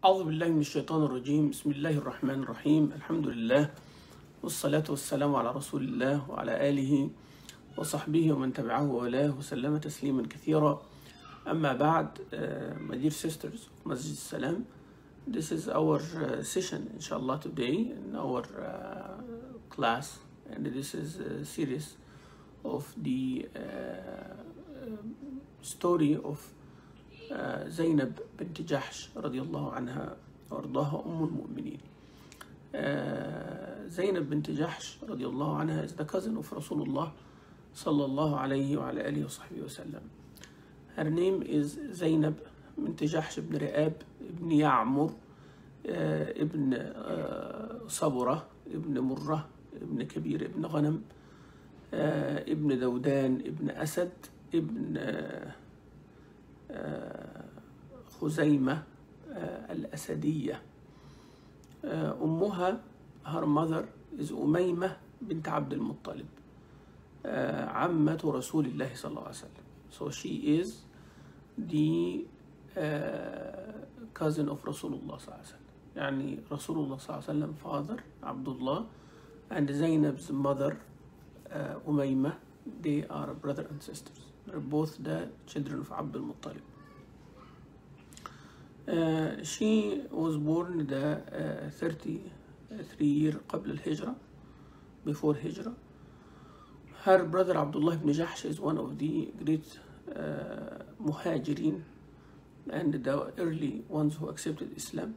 أعوذ بالله من الشيطان الرجيم. بسم الله الرحمن الرحيم. الحمد لله والصلاة والسلام على رسول الله وعلى آله وصحبه ومن تبعه وولاه وسلم تسليما كثيرا. أما بعد uh, my dear sisters Masjid Salam this is our uh, session inshallah today in our uh, class. And this is a series of the story of زينب بنت جحش رضي الله عنها وأرضاها أم المؤمنين. آه، زينب بنت جحش رضي الله عنها is the cousin of الله صلى الله عليه وعلى آله وصحبه وسلم. Her name is زينب بنت جحش بن رئاب بن يعمر آه، ابن آه، صبرة ابن مرة ابن كبير ابن غنم ابن دودان ابن أسد ابن خزيمة الأسدية. أمها her mother is أميمة بنت عبد المطلب. عمة رسول الله صلى الله عليه وسلم. So she is the cousin of رسول الله صلى الله عليه وسلم. يعني رسول الله صلى الله عليه وسلم father عبد الله and Zainab's mother أميمة. They are brother and sisters. Both the children of Abdul Muttalib. Uh, she was born the uh, 33 year قبل الهجرة before Hijrah. Her brother Abdullah ibn Jahsh is one of the great uh, muhajirin and the early ones who accepted Islam.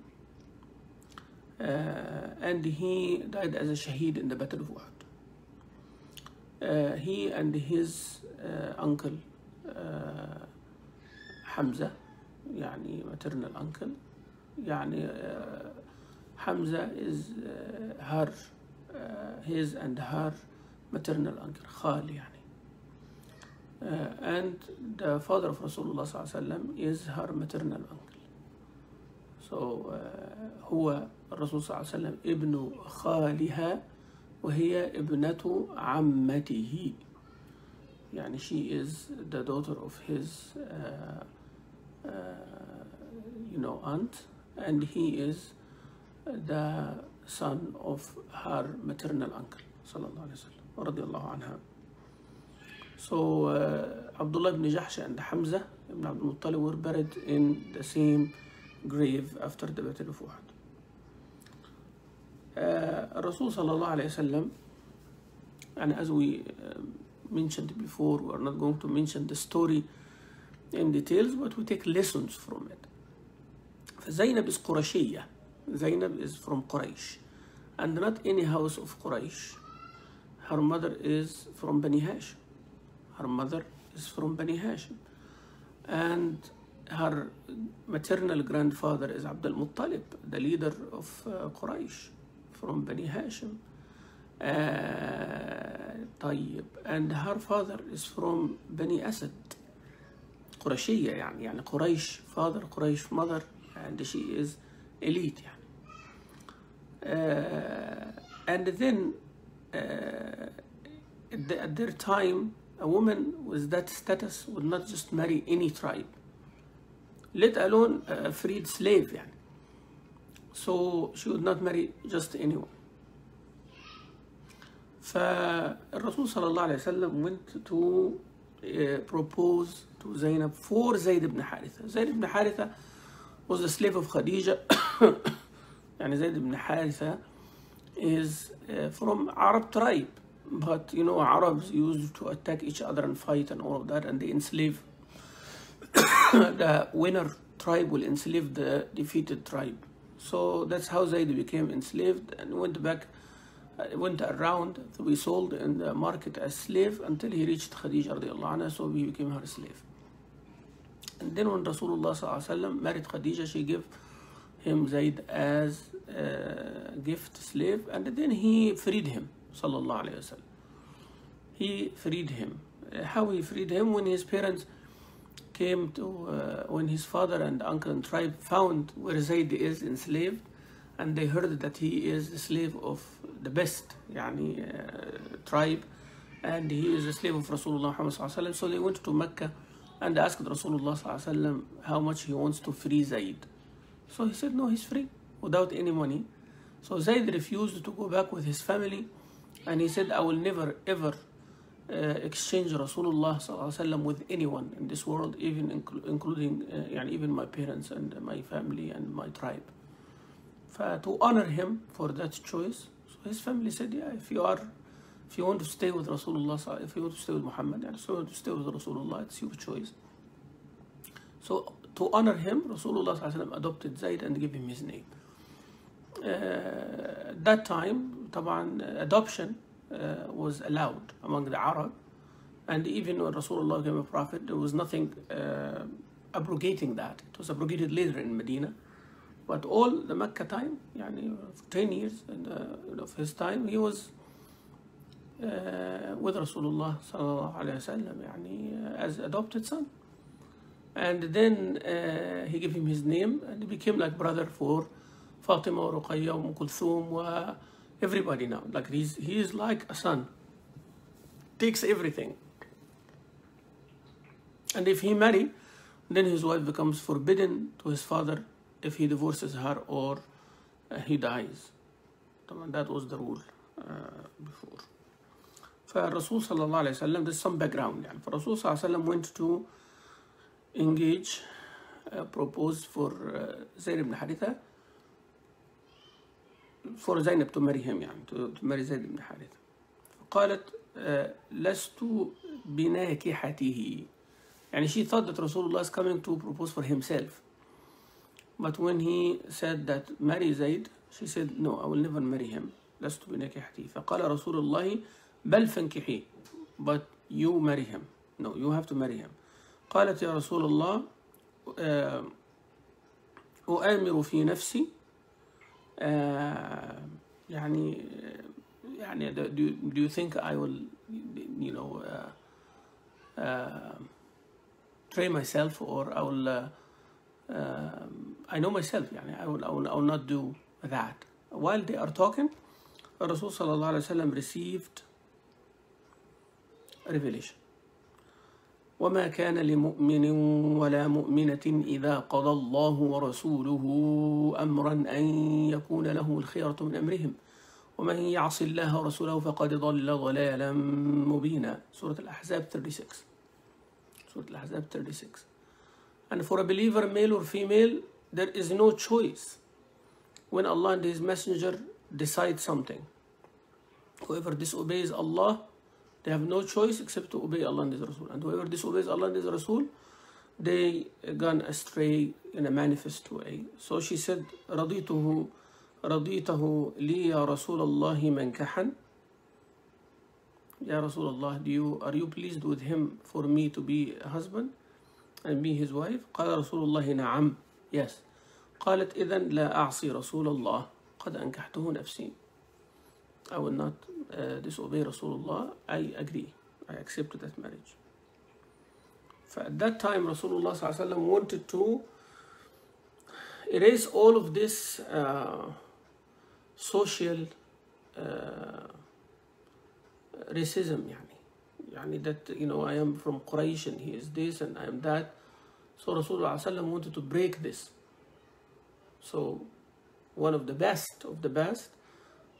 Uh, and he died as a shaheed in the Battle of Uhud. Uh, he and his uh, uh, حمزة يعني maternal uncle يعني حمزة is her his and her maternal uncle خال يعني and the father of Rasulullah صلى الله عليه وسلم is her maternal uncle so هو الرسول صلى الله عليه وسلم ابن خالها وهي ابنة عمته يعني she is the daughter of his uh, uh, you know aunt and he is the son of her maternal uncle صلى الله عليه وسلم رضي الله عنها so uh, Abdullah ibn Jahsh and Hamza ibn Abdul Muttalib were buried in the same grave after the battle of Uhud الرسول صلى الله عليه وسلم and as we uh, mentioned before we are not going to mention the story in details but we take lessons from it فزينب is قرشية Zainab is from Quraysh and not any house of Quraysh her mother is from Bani Hashim her mother is from Bani Hashim and her maternal grandfather is Abdul Muttalib the leader of uh, Quraysh from Bani Hashim. Uh, طيب and her father is from Bani Asad قرشية يعني يعني قريش father قريش mother and she is elite يعني uh, and then uh, at, the, at their time a woman with that status would not just marry any tribe let alone a freed slave يعني so she would not marry just anyone فالرسول صلى الله عليه وسلم went to uh, propose to Zainab for Zayd ibn Haritha Zayd ibn Haritha was the slave of Khadija يعني Zayd ibn Haritha is uh, from Arab tribe but you know Arabs used to attack each other and fight and all of that and they enslave the winner tribe will enslave the defeated tribe so that's how Zayd became enslaved and went back, uh, went around be sold in the market as slave until he reached Khadija anha, so he became her slave. And then when Rasulullah married Khadija, she gave him Zayd as a gift slave, and then he freed him sallallahu alayhi wasallam. He freed him. How he freed him when his parents came to uh, when his father and uncle and tribe found where Zayd is enslaved and they heard that he is the slave of the best yani, uh, tribe and he is a slave of Rasulullah Muhammad so they went to Mecca and asked Rasulullah how much he wants to free Zayd So he said, no, he's free without any money. So Zayd refused to go back with his family and he said, I will never ever uh, exchange Rasulullah sallallahu with anyone in this world, even inclu- including uh, يعني even my parents and my family and my tribe. ف- to honor him for that choice, so his family said, yeah, if you are, if you want to stay with Rasulullah, صلى- if you want to stay with Muhammad, and if you want to stay with Rasulullah, it's your choice. So to honor him, Rasulullah صلى الله عليه وسلم adopted Zayd and gave him his name. Uh, at that time, طبعا adoption uh, was allowed among the Arab, and even when Rasulullah became a prophet, there was nothing uh, abrogating that. It was abrogated later in Medina. But all the Mecca time, يعني for 10 years and, uh, of his time, he was uh, with Rasulullah sallallahu alayhi wasallam, يعني, uh, as adopted son. And then uh, he gave him his name and he became like brother for Fatima, Ruqayya, Umm Kulthum, wa everybody now. Like he's, he is like a son. Takes everything. And if he marry, then his wife becomes forbidden to his father if he divorces her or uh, he dies. طبعا that was the rule uh, before. فالرسول صلى الله عليه وسلم there's some background يعني فالرسول صلى الله عليه وسلم went to engage uh, propose for uh, Zayd ibn Haritha for Zainab to marry him يعني to, to marry Zayd ibn Haritha فقالت uh, لست بناكحته يعني she thought that Rasulullah is coming to propose for himself but when he said that marry Zayd she said no I will never marry him لست بناكحته فقال رسول الله بل فانكحيه but you marry him no you have to marry him قالت يا رسول الله آه، أؤامر في نفسي آه، يعني يعني do do you think I will you know uh, uh, train myself or I will uh, um, I know myself يعني I will, I will I will not do that. While they are talking الرسول صلى الله عليه وسلم received revelation. وما كان لمؤمن ولا مؤمنة إذا قضى الله ورسوله أمرا أن يكون له الخيرة من أمرهم. ومن يعص الله ورسوله فقد ضل ضلالا مبينا. سورة الأحزاب 36 سورة الأحزاب 36 And for a believer, male or female, there is no choice when Allah and His Messenger decide something. Whoever disobeys Allah, they have no choice except to obey Allah and His Rasul. And whoever disobeys Allah and His Rasul, they gone astray in a manifest way. So she said, رضيته رضيته لي يا رسول الله منكحا Ya Rasulullah, do you, are you pleased with him for me to be a husband and be his wife? قال رسول الله نعم Yes. قالت إذن لا أعصي رسول الله قد أنكحته نفسي I will not uh, disobey Rasulullah. I agree. I accept that marriage. At that time, Rasulullah ﷺ wanted to erase all of this uh, social uh, racism يعني يعني that you know I am from Quraysh and he is this and I am that so Rasulullah ﷺ wanted to break this so one of the best of the best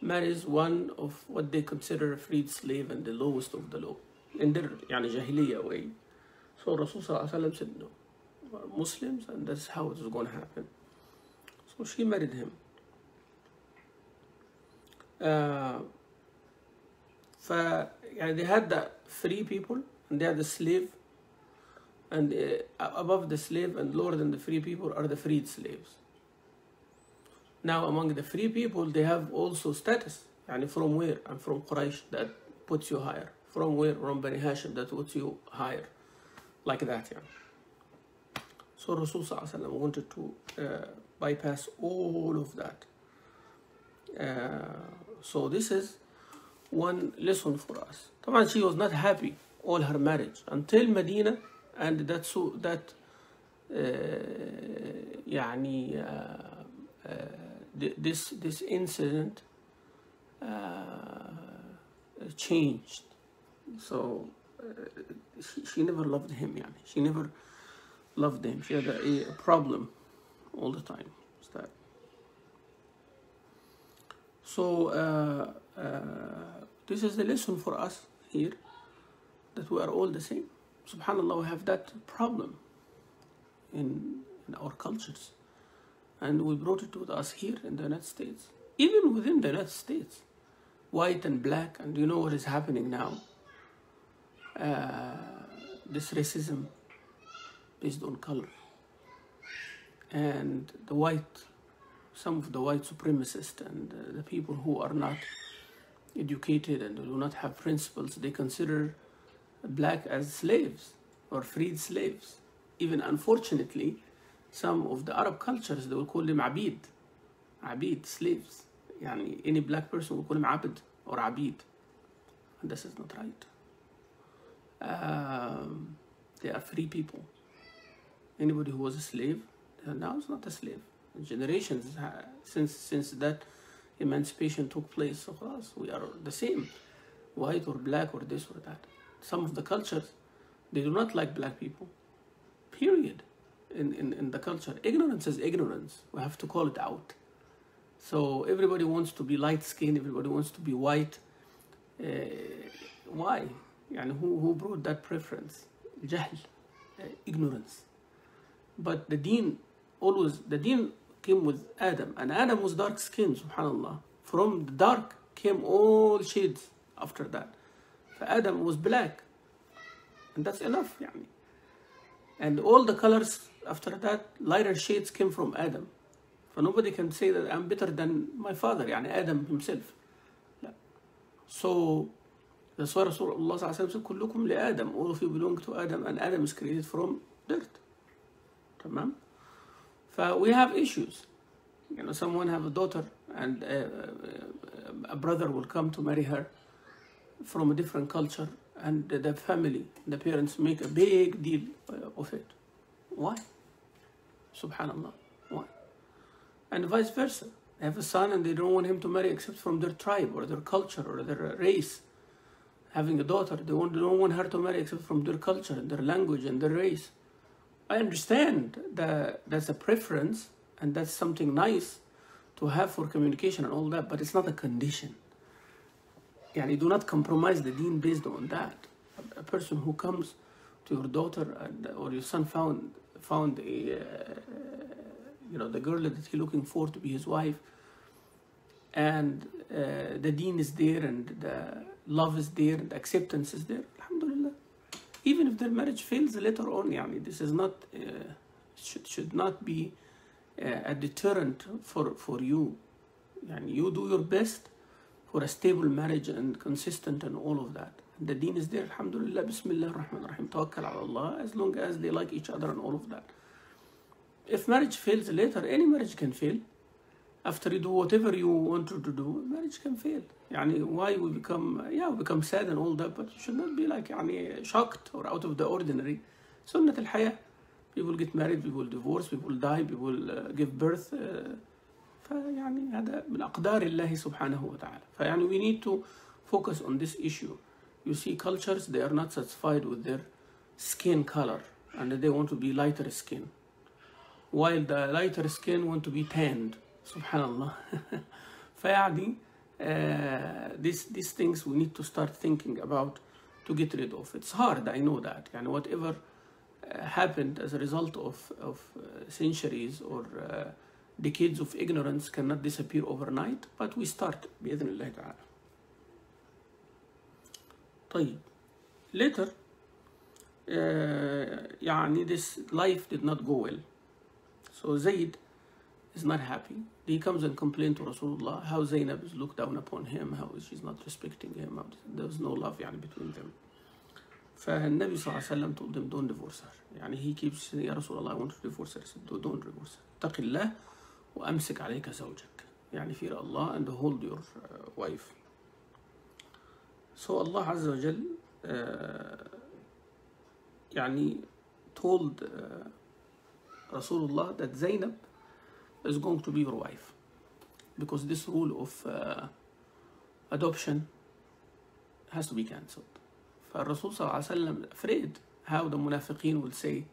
marries one of what they consider a freed slave and the lowest of the low in their يعني جاهلية way so Rasul ﷺ said no we're Muslims and that's how it was going to happen so she married him uh, ف يعني they had the free people and they had the slave and uh, above the slave and lower than the free people are the freed slaves now among the free people they have also status يعني from where I'm from Quraysh that puts you higher from where from Bani Hashim that puts you higher like that يعني so Rasul صلى الله عليه وسلم wanted to uh, bypass all of that uh, so this is one lesson for us. طبعا she was not happy all her marriage until Medina and that so that uh, يعني uh, uh, this this incident uh, changed. So uh, she, she never loved him يعني she never loved him. She had a, a problem all the time. that. So uh, uh, this is the lesson for us here that we are all the same. Subhanallah, we have that problem in, in our cultures, and we brought it with us here in the United States. Even within the United States, white and black, and you know what is happening now. Uh, this racism based on color, and the white some of the white supremacists and uh, the people who are not educated and do not have principles, they consider black as slaves or freed slaves. Even unfortunately, some of the Arab cultures, they will call them abid, abid, slaves. Yani any black person will call him abid or abid. And this is not right. Um, they are free people. Anybody who was a slave, now is not a slave. Generations since since that emancipation took place, so we are the same, white or black or this or that some of the cultures, they do not like black people. Period. In, in, in the culture. Ignorance is ignorance. We have to call it out. So everybody wants to be light skinned, everybody wants to be white. Uh, why? And who, who brought that preference? Jahl, uh, ignorance. But the deen always, the deen came with Adam, and Adam was dark skinned, subhanAllah. From the dark came all shades after that. Adam was black, and that's enough, يعني. And all the colors after that, lighter shades came from Adam. So nobody can say that I'm better than my father, يعني Adam himself. لا. So that's why Rasulullah said, كلكم لآدم, all of you belong to Adam, and Adam is created from dirt. تمام? So we have issues. You know, someone have a daughter and a, a brother will come to marry her from a different culture and the family, the parents make a big deal uh, of it. Why? Subhanallah. Why? And vice versa. They have a son and they don't want him to marry except from their tribe or their culture or their race. Having a daughter, they don't want her to marry except from their culture and their language and their race. I understand that that's a preference and that's something nice to have for communication and all that, but it's not a condition. Yani do not compromise the deen based on that. A, person who comes to your daughter and, or your son found found a uh, you know the girl that he's looking for to be his wife, and uh, the deen is there and the love is there and acceptance is there. Alhamdulillah. Even if their marriage fails later on, yani this is not uh, should should not be uh, a deterrent for for you. And you do your best for a stable marriage and consistent and all of that. The deen is there, alhamdulillah, bismillah, rahman, rahim, tawakkal ala Allah, as long as they like each other and all of that. If marriage fails later, any marriage can fail. After you do whatever you wanted to do, marriage can fail. Yani, why we become, yeah, we become sad and all that, but you should not be like yani, shocked or out of the ordinary. Sunnat al-hayah. People get married, people divorce, people die, people uh, give birth. Uh, فيعني هذا من أقدار الله سبحانه وتعالى فيعني we need to focus on this issue you see cultures they are not satisfied with their skin color and they want to be lighter skin while the lighter skin want to be tanned subhanallah فيعني uh, these these things we need to start thinking about to get rid of it's hard I know that يعني whatever uh, happened as a result of of uh, centuries or uh, decades of ignorance cannot disappear overnight but we start بإذن الله تعالى طيب later uh, يعني this life did not go well so Zayd is not happy he comes and complains to Rasulullah how Zainab is looked down upon him how she's not respecting him how there's no love يعني between them فالنبي صلى الله عليه وسلم told them don't divorce her يعني he keeps saying يا رسول الله I want to divorce her he said don't divorce her اتق الله وأمسك عليك زوجك يعني fear Allah and hold your uh, wife so Allah عز وجل uh, يعني told uh, Rasulullah that Zainab is going to be your wife because this rule of uh, adoption has to be cancelled فالرسول صلى الله عليه وسلم afraid how the munafiqeen will say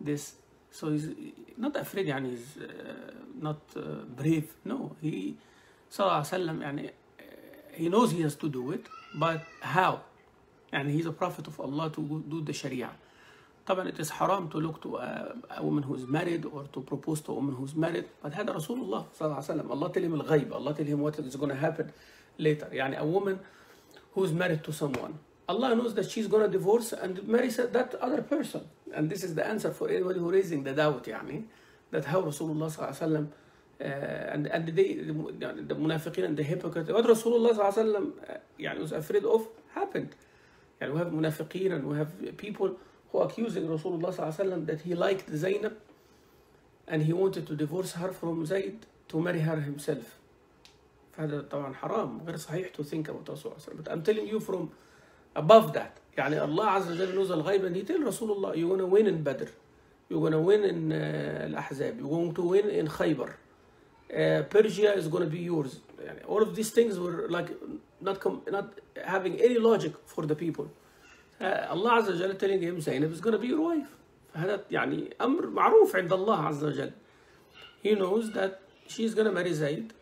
this so he's not afraid يعني he's uh, not uh, brave. No, he صلى الله عليه وسلم يعني he knows he has to do it, but how? And he's a prophet of Allah to do the Sharia. طبعا it is haram to look to a, a woman who is married or to propose to a woman who is married but هذا رسول الله صلى الله عليه وسلم Allah tell him الغيب Allah tell him what is going to happen later يعني a woman who is married to someone Allah knows that she's going to divorce and marry that other person and this is the answer for anybody who raising the doubt يعني that how Rasulullah صلى الله عليه وسلم uh, and, and they, the, the munafiqin and the hypocrite what Rasulullah صلى الله عليه وسلم uh, يعني was afraid of happened يعني we have munafiqin and we have people who accusing Rasulullah صلى الله عليه وسلم that he liked Zainab and he wanted to divorce her from Zayd to marry her himself فهذا طبعا حرام غير صحيح to think about Rasulullah صلى الله عليه وسلم but I'm telling you from above that يعني Allah عز وجل knows الغيب and he tell Rasulullah you're gonna win in Badr you're gonna uh, الأحزاب you're going to win in Khaybar uh, Persia is gonna be yours يعني all of these things were like not com- not having any logic for the people الله عز وجل telling him Zainab is to be your wife فهذا يعني أمر معروف عند الله عز وجل he knows that she's to marry Zayd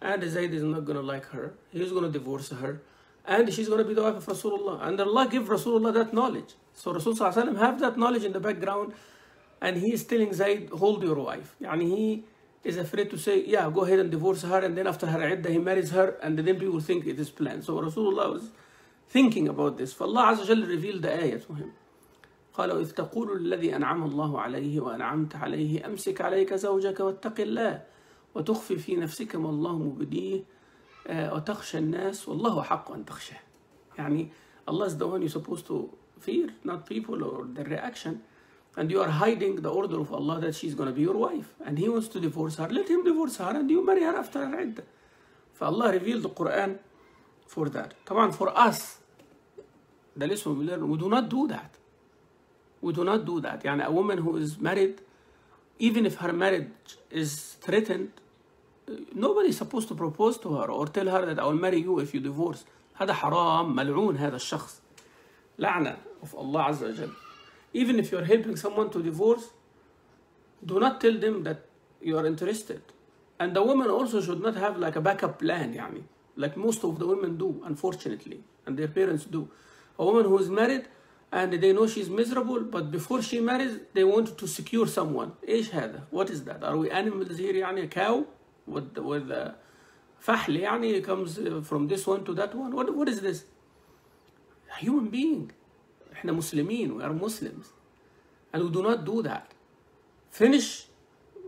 and Zayd is not to like her he's to divorce her and she's going to be the wife of Rasulullah and Allah give Rasulullah that knowledge so Rasul صلى have that knowledge in the background and he is telling Zayd hold your wife يعني he is afraid to say yeah go ahead and divorce her and then after her عدة he marries her and then people think it is planned so Rasulullah was thinking about this فالله عز وجل revealed the آية to him قال إذ تقول الذي أنعم الله عليه وأنعمت عليه أمسك عليك زوجك واتق الله وتخفي في نفسك ما الله مبديه وتخشى الناس والله حق أن تخشاه يعني Allah is the one you're supposed to fear not people or their reaction and you are hiding the order of Allah that she's to be your wife and he wants to divorce her let him divorce her and you marry her after her عدة فالله revealed the Quran for that طبعا for us the lesson we learn we do not do that we do not do that يعني a woman who is married even if her marriage is threatened nobody is supposed to propose to her or tell her that I will marry you if you divorce هذا حرام ملعون هذا الشخص لعنة of Allah عز وجل even if you're helping someone to divorce do not tell them that you are interested and the woman also should not have like a backup plan يعني like most of the women do unfortunately and their parents do a woman who is married and they know she's miserable but before she marries they want to secure someone ايش هذا what is that are we animals here يعني a cow with with uh, فحل يعني comes from this one to that one what, what is this a human being احنا مسلمين we are Muslims and we do not do that finish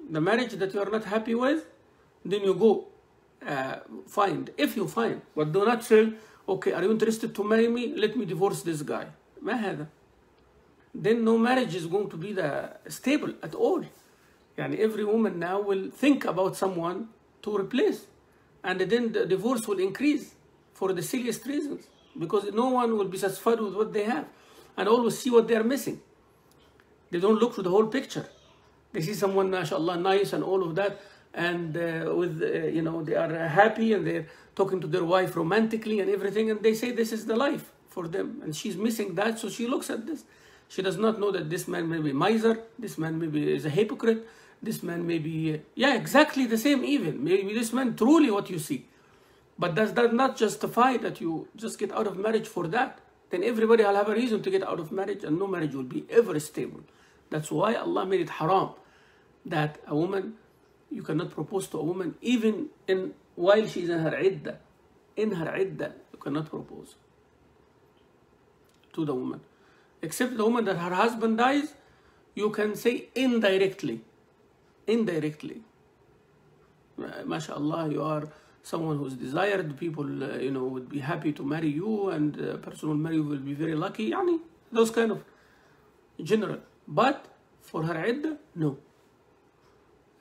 the marriage that you are not happy with then you go uh, find if you find but do not say okay are you interested to marry me let me divorce this guy ما هذا then no marriage is going to be the stable at all And every woman now will think about someone to replace. And then the divorce will increase for the silliest reasons because no one will be satisfied with what they have and always see what they are missing. They don't look for the whole picture. They see someone, mashallah, nice and all of that, and uh, with, uh, you know, they are happy and they're talking to their wife romantically and everything, and they say this is the life for them, and she's missing that, so she looks at this she does not know that this man may be miser this man maybe is a hypocrite this man may be yeah exactly the same even. Maybe this man truly what you see. But does that not justify that you just get out of marriage for that? Then everybody will have a reason to get out of marriage and no marriage will be ever stable. That's why Allah made it haram that a woman you cannot propose to a woman even in while she's in her idda in her idda you cannot propose to the woman except the woman that her husband dies, you can say indirectly. Indirectly. MashaAllah, you are someone who's desired. People, uh, you know, would be happy to marry you and uh, person will marry you will be very lucky. Yani, those kind of general. But for her iddah, no.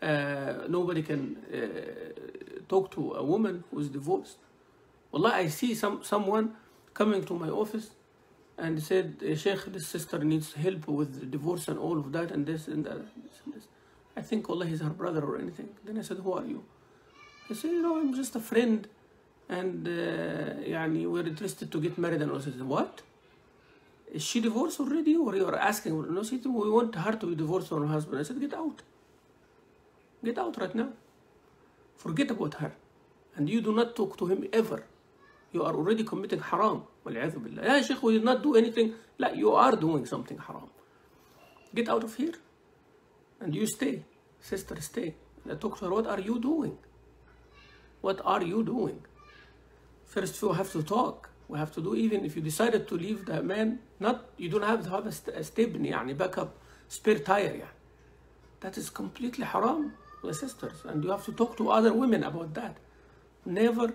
Uh, nobody can uh, talk to a woman who's divorced. Wallah, I see some someone coming to my office and said, Sheikh, this sister needs help with the divorce and all of that and this and that. This and this. I think Allah is her brother or anything. Then I said, who are you? I said, you know, I'm just a friend and uh, يعني, we're interested to get married. And I said, what? Is she divorced already or you are asking? No, she said, we want her to be divorced from her husband. I said, get out. Get out right now. forget about her and you do not talk to him ever you are already committing haram والعياذ بالله يا شيخ we did not do anything لا you are doing something haram get out of here and you stay sister stay and talk to her what are you doing what are you doing first you have to talk we have to do even if you decided to leave the man not you don't have to have a, st- a stibni يعني backup spare tire يعني that is completely haram my sisters and you have to talk to other women about that never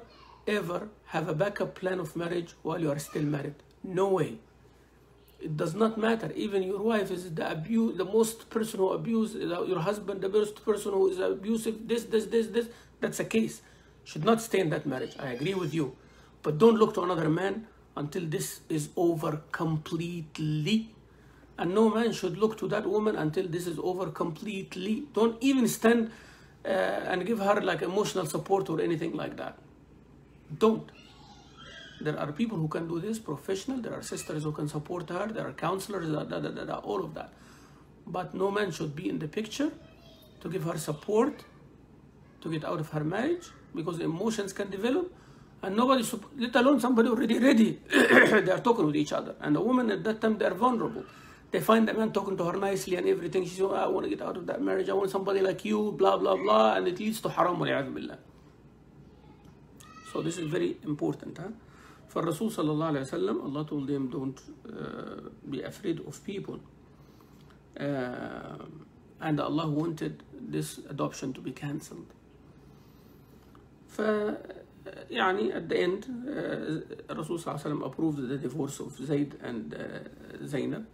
ever have a backup plan of marriage while you are still married. No way. It does not matter. Even your wife is the abuse the most person who abuses your husband the worst person who is abusive this this this this. That's a case. Should not stay in that marriage. I agree with you. But don't look to another man until this is over completely. And no man should look to that woman until this is over completely. Don't even stand uh, and give her like emotional support or anything like that don't. There are people who can do this professional there are sisters who can support her there are counselors da, da, da, all of that. But no man should be in the picture to give her support to get out of her marriage because emotions can develop and nobody let alone somebody already ready. They are talking with each other and the woman at that time they are vulnerable. They find the man talking to her nicely and everything. She says oh, i want to get out of that marriage. I want somebody like you blah blah blah and it leads to haram billah. So this is very important huh? فالرسول صلى الله عليه وسلم Allah told them don't uh, be afraid of people uh, and Allah wanted this adoption to be cancelled ف يعني at the end uh, الرسول صلى الله عليه وسلم approved the divorce of Zayd and uh, Zainab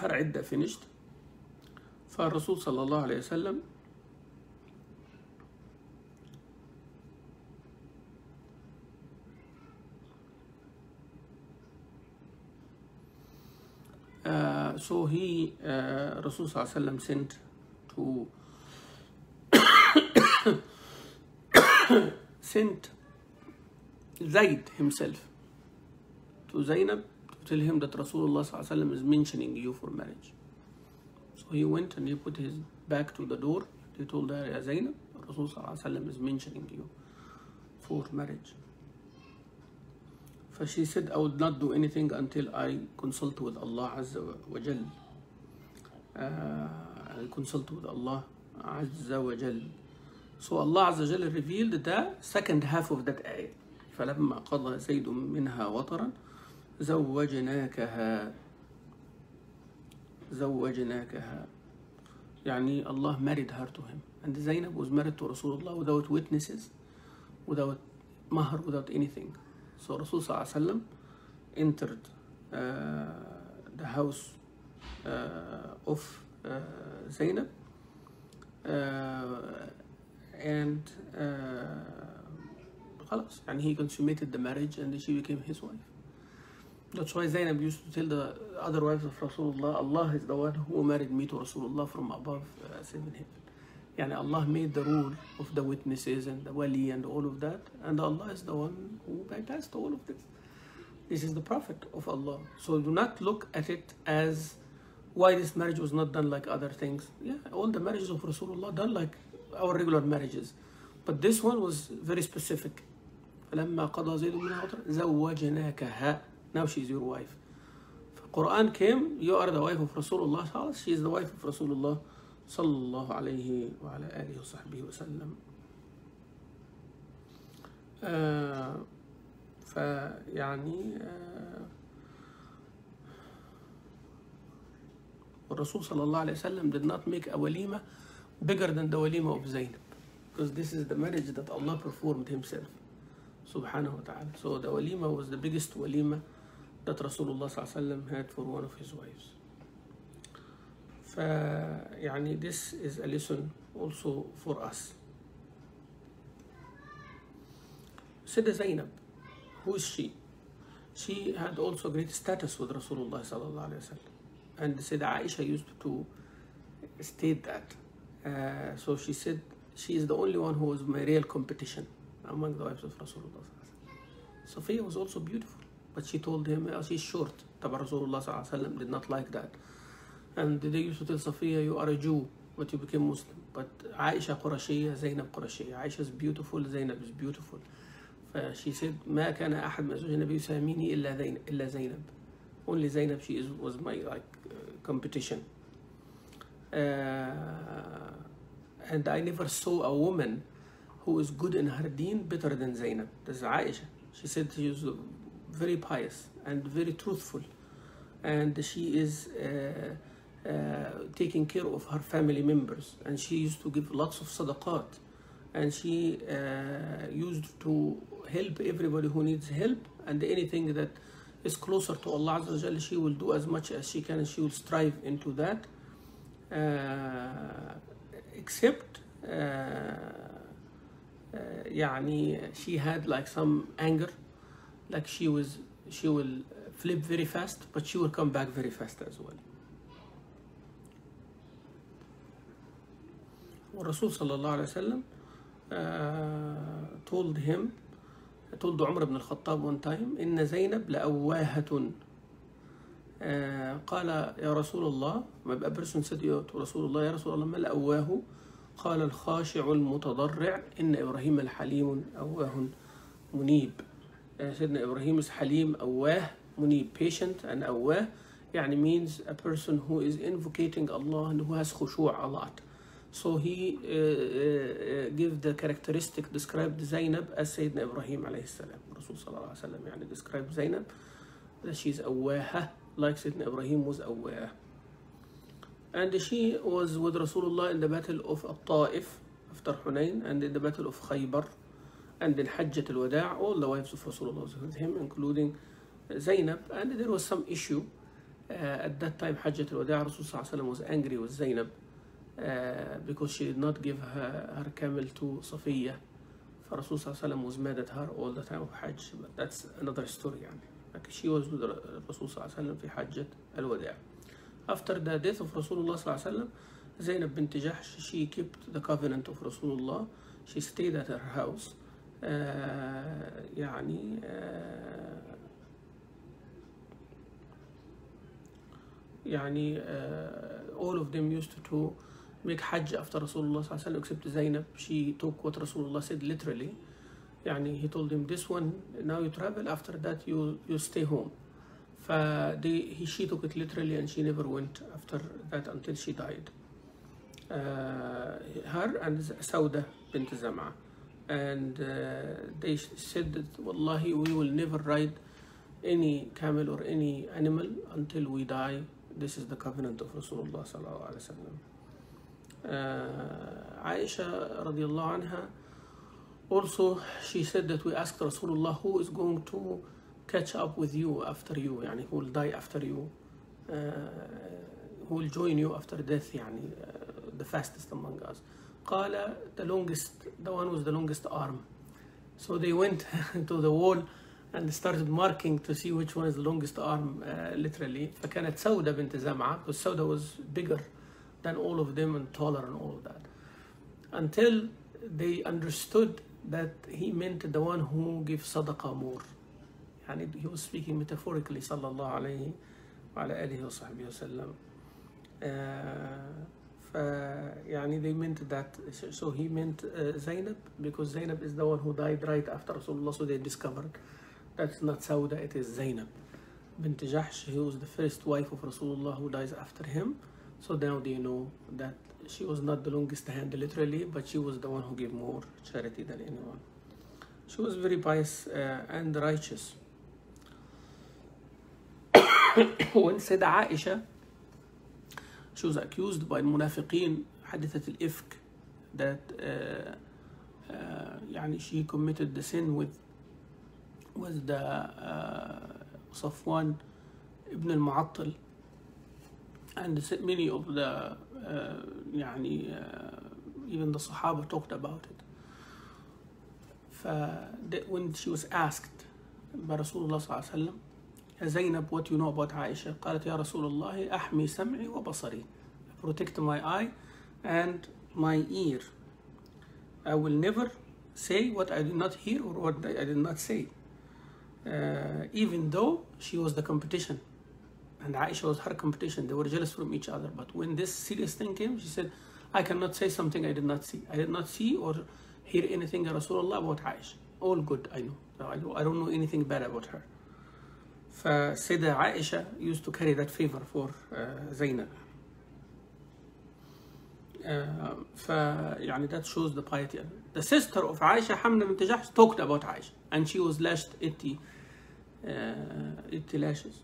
her عدة finished فالرسول صلى الله عليه وسلم so he, uh, Rasul sent to sent Zayd himself to Zainab to tell him that Rasulullah is mentioning you for marriage. So he went and he put his back to the door. He told her, Zainab, Rasul is mentioning you for marriage. She said, I would not do anything until I consult with Allah wa Jal. Uh, I consult with Allah wa Jal. So Allah wa Jal revealed the second half of that ayah. فلما قضى زيد منها وطرا زوجناكها زوجناكها يعني Allah married her to him and Zainab was married to Rasulullah without witnesses without mahr without anything so Rasul Sallallahu entered uh, the house uh, of uh, Zainab and خلاص يعني he consummated the marriage and she became his wife that's why Zainab used to tell the other wives of Rasulullah Allah is the one who married me to Rasulullah from above uh, seven heaven Yani Allah made the rule of the witnesses and the wali and all of that. And Allah is the one who baptized all of this. This is the Prophet of Allah. So do not look at it as why this marriage was not done like other things. Yeah, all the marriages of Rasulullah done like our regular marriages. But this one was very specific. Now she's your wife. Quran came, you are the wife of Rasulullah. She is the wife of Rasulullah. صلى الله عليه وعلى آله وصحبه وسلم آه فيعني آه الرسول صلى الله عليه وسلم did not make a walima bigger than the walima of Zainab because this is the marriage that Allah performed himself wa ta'ala so the walima was the biggest walima that Rasulullah صلى الله عليه وسلم had for one of his wives فيعني this is a lesson also for us Sayyidah Zainab who is she she had also great status with Rasulullah sallallahu alaihi wasallam and Sayyidah Aisha used to state that uh, so she said she is the only one who was my real competition among the wives of Rasulullah Sophia was also beautiful but she told him oh, she's short طبعا Rasulullah sallallahu alaihi wasallam did not like that And they used to tell Sophia you are a Jew but you became Muslim. But Aisha Qurashiyya, Zainab Qurashiyya. Aisha is beautiful, Zainab is beautiful. فشي said ما كان أحد من أزواج النبي يساميني إلا زين إلا زينب. Only Zainab she is, was my like uh, competition. Uh, and I never saw a woman who is good in her deen better than Zainab. That's Aisha. She said she was very pious and very truthful, and she is uh, uh, taking care of her family members, and she used to give lots of sadaqat, and she uh, used to help everybody who needs help, and anything that is closer to Allah Azza wa Jalla, she will do as much as she can, and she will strive into that. Uh, except uh, uh, يعني she had like some anger like she was she will flip very fast but she will come back very fast as well والرسول صلى الله عليه وسلم uh, told him told عمر بن الخطاب one time إن زينب لأواهة. آه قال يا رسول الله ما person said to رسول الله يا رسول الله ما الأواه قال الخاشع المتضرع إن إبراهيم الحليم أواه منيب. آه سيدنا إبراهيم is حليم أواه منيب patient and أواه يعني means a person who is invocating Allah and who has خشوع a lot so he uh, uh, give the characteristic described Zainab as سيدنا إبراهيم عليه السلام الرسول صلى الله عليه وسلم يعني described Zainab that she's أواهة like Sayyidina Ibrahim was aware. And she was with Rasulullah in the battle of Al-Ta'if after Hunayn and in the battle of Khaybar and in Hajjat al-Wada' all the wives of Rasulullah was with him including Zainab and there was some issue uh, at that time Hajjat al-Wada' Rasulullah was angry with Zainab uh, because she did not give her, her camel to Safiya فالرسول was mad at her all the time of Hajj but that's another story يعني. Like she was with Rasul صلى الله عليه وسلم في حجة الوداع. After the death of Rasulullah صلى الله عليه وسلم, Zainab bint Jahsh, she kept the covenant of Rasulullah. She stayed at her house. Uh, يعني uh, يعني uh, all of them used to ميك حج افتر رسول الله صلى الله عليه وسلم اكسبت زينب شي توك وات رسول الله سيد ليترالي يعني هي تولد هيم ذيس وان ناو يو ترافل افتر ذات يو يو ستي هوم ف دي هي شي توك ات ليترالي اند شي نيفر وينت افتر ذات انتل شي دايد هر اند سودة بنت زمعة and uh, they said that والله we will never ride any camel or any animal until we die. This is the covenant of رسول الله صلى الله عليه وسلم. Aisha radiallahu anha also she said that we asked Rasulullah who is going to catch up with you after you يعني who will die after you uh, who will join you after death يعني uh, the fastest among us قال the longest the one with the longest arm so they went to the wall and started marking to see which one is the longest arm uh, literally فكانت سودة بنت زمعة because Sauda was bigger than all of them and taller and all of that until they understood that he meant the one who gives sadaqah more. يعني he was speaking metaphorically صلى الله عليه وعلى آله وصحبه وسلم. ف يعني they meant that so he meant uh, Zainab because Zainab is the one who died right after Rasulullah so they discovered that's not Sauda it is Zainab bint Jahsh who was the first wife of Rasulullah who dies after him so now they know that she was not the longest hand literally, but she was the one who gave more charity than anyone. She was very pious uh, and righteous. when said Aisha, she was accused by المنافقين حادثة الإفك that uh, uh, يعني she committed the sin with with the uh, Safwan ibn al-Mu'attal and many of the uh, يعني uh, even the Sahaba talked about it. ف when she was asked by Rasulullah صلى الله عليه وسلم يا زينب what you know about عائشة قالت يا رسول الله أحمي سمعي وبصري protect my eye and my ear I will never say what I did not hear or what I did not say uh, even though she was the competition and Aisha was her competition. They were jealous from each other. But when this serious thing came, she said, I cannot say something I did not see. I did not see or hear anything ya Rasulullah about Aisha. All good, I know. I don't, I don't know anything bad about her. فسيدة عائشة used to carry that favor for uh, زينب. Uh, فيعني that shows the piety. The sister of Aisha, Hamna bint Jahsh, talked about Aisha and she was lashed 80, uh, 80 lashes.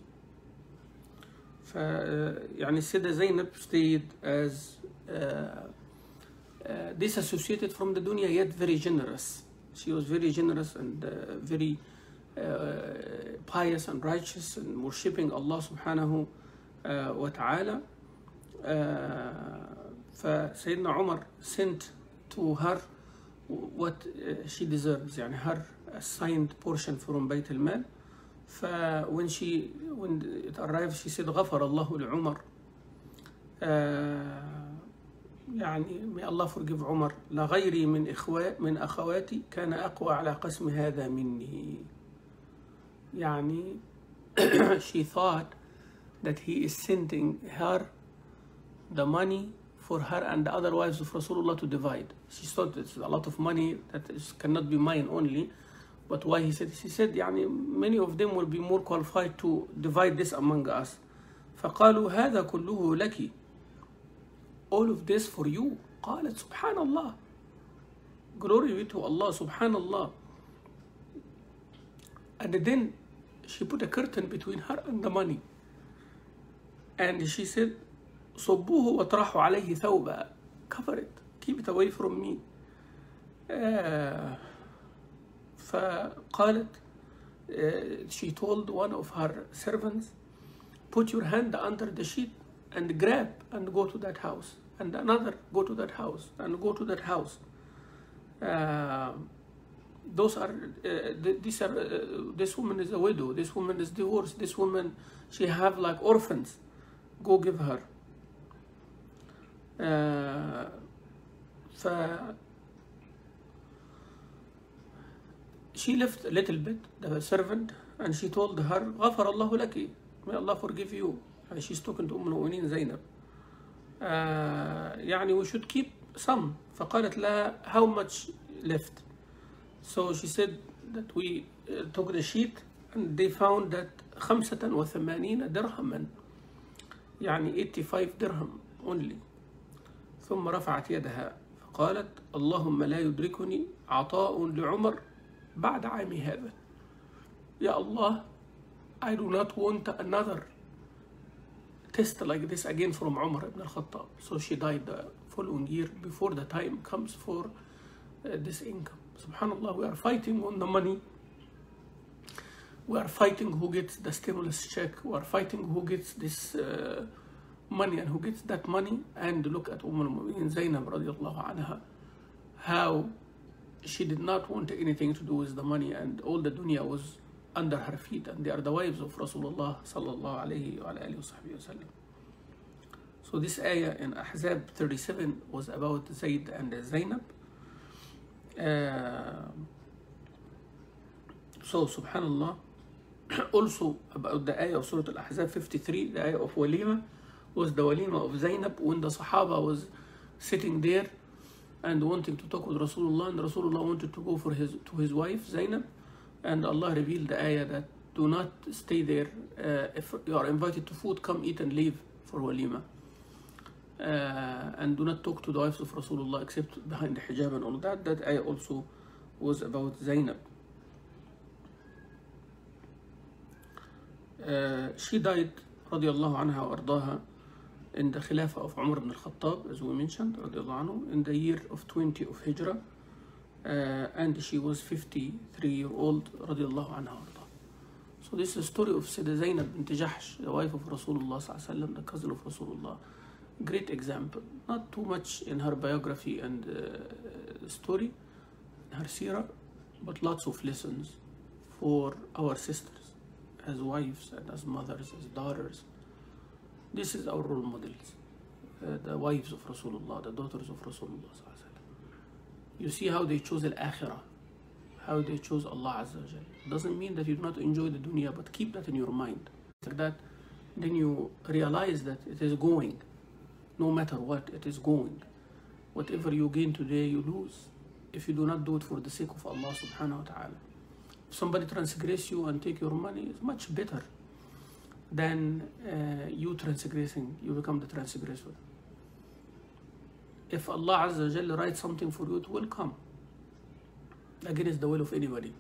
ف يعني السيدة زينب stayed as uh, uh, disassociated from the dunya yet very generous. She was very generous and uh, very uh, pious and righteous and worshipping Allah subhanahu uh. Uh, فسيدنا عمر sent to her what uh, she deserves يعني her assigned portion from بيت المال ف when she when it arrived she said غفر الله لعمر uh, يعني may Allah forgive عمر لغيري من إخوة من أخواتي كان أقوى على قسم هذا مني يعني she thought that he is sending her the money for her and the other wives of Rasulullah to divide. She thought it's a lot of money that is, cannot be mine only. But why he said He said يعني many of them will be more qualified to divide this among us. فقالوا هذا كله لك. All of this for you. قالت سبحان الله. Glory be to Allah سبحان الله. And then she put a curtain between her and the money. And she said صبوه واطرحوا عليه ثوبا cover it keep it away from me uh, فقالت uh, she told one of her servants put your hand under the sheet and grab and go to that house and another go to that house and go to that house uh, those are uh, these are uh, this woman is a widow this woman is divorced this woman she have like orphans go give her she left a little bit the servant and she told her غفر الله لك may Allah forgive you and she's talking to أم المؤمنين زينب uh, يعني we should keep some فقالت لها how much left so she said that we uh, took the sheet and they found that خمسة وثمانين درهما يعني 85 درهم only ثم رفعت يدها فقالت اللهم لا يدركني عطاء لعمر بعد عام هذا يا الله I do not want another test like this again from Umar ibn al-Khattab so she died the following year before the time comes for uh, this income subhanallah we are fighting on the money we are fighting who gets the stimulus check we are fighting who gets this uh, money and who gets that money and look at Umm al-Mu'minin Zainab radiallahu anha how she did not want anything to do with the money and all the dunya was under her feet and they are the wives of Rasulullah sallallahu alayhi wa alayhi wa. So this ayah in Ahzab 37 was about Zayd and Zainab. Uh, so subhanallah also about the ayah of Surah Al-Ahzab 53 the ayah of Walima was the walima of Zainab when the Sahaba was sitting there and wanting to talk with Rasulullah and Rasulullah wanted to go for his to his wife Zainab and Allah revealed the ayah that do not stay there uh, if you are invited to food come eat and leave for walima uh, and do not talk to the wives of Rasulullah except behind the hijab and all that that ayah also was about Zainab uh, she died رضي الله عنها وأرضاها in the Khilafah of Umar ibn al-Khattab, as we mentioned, anhu, in the year of 20 of Hijrah, uh, and she was 53 year old, radiallahu anha. So this is the story of Sayyidah Zainab bint Jahsh, the wife of Rasulullah sallallahu the cousin of Rasulullah. Great example. Not too much in her biography and uh, story, her seerah, but lots of lessons for our sisters as wives and as mothers, as daughters. This is our role models, uh, the wives of Rasulullah, the daughters of Rasulullah. You see how they chose al-akhirah, how they chose Allah Doesn't mean that you do not enjoy the dunya, but keep that in your mind. Like that, then you realize that it is going, no matter what, it is going. whatever you gain today, you lose if you do not do it for the sake of Allah subhanahu wa ta'ala. Somebody transgress you and take your money, it's much better than uh, you transgressing, you become the transgressor. If Allah Azza wa writes something for you, it will come against the will of anybody.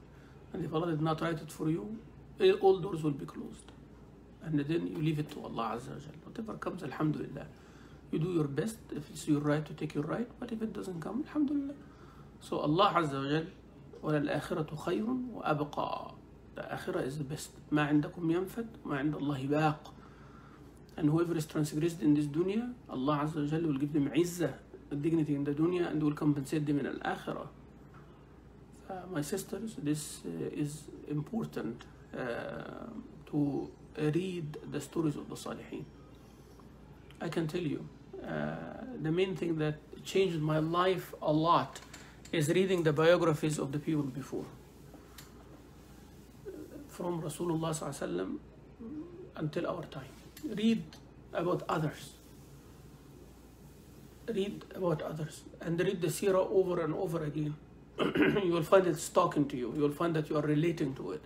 And if Allah did not write it for you, all doors will be closed. And then you leave it to Allah Azza wa. Whatever comes, Alhamdulillah. You do your best if it's your right to take your right, but if it doesn't come, Alhamdulillah. So Allah Azza wa Jalla, وَلَلْآخِرَةُ خَيْرٌ وَأَبْقَى Akhirah is the best. ما عندكم ينفد وما عند الله باق. And whoever is transgressed in this dunya, Allah wa Jalla will give them izzah, dignity in the dunya, and will compensate them in al-akhirah. Uh, my sisters, this uh, is important uh, to read the stories of the Salihin. I can tell you, uh, the main thing that changed my life a lot is reading the biographies of the people before. From Rasulullah until our time. Read about others. Read about others and read the seerah over and over again. you will find it's talking to you. You will find that you are relating to it.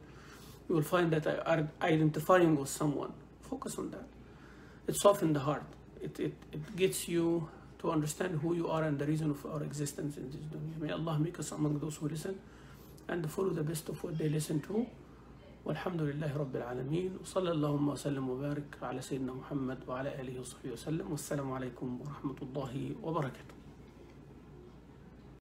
You will find that you are identifying with someone. Focus on that. It softens the heart. It, it, it gets you to understand who you are and the reason of our existence in this dunya. May Allah make us among those who listen and follow the best of what they listen to. والحمد لله رب العالمين وصلى اللهم وسلم وبارك على سيدنا محمد وعلى آله وصحبه وسلم والسلام عليكم ورحمة الله وبركاته.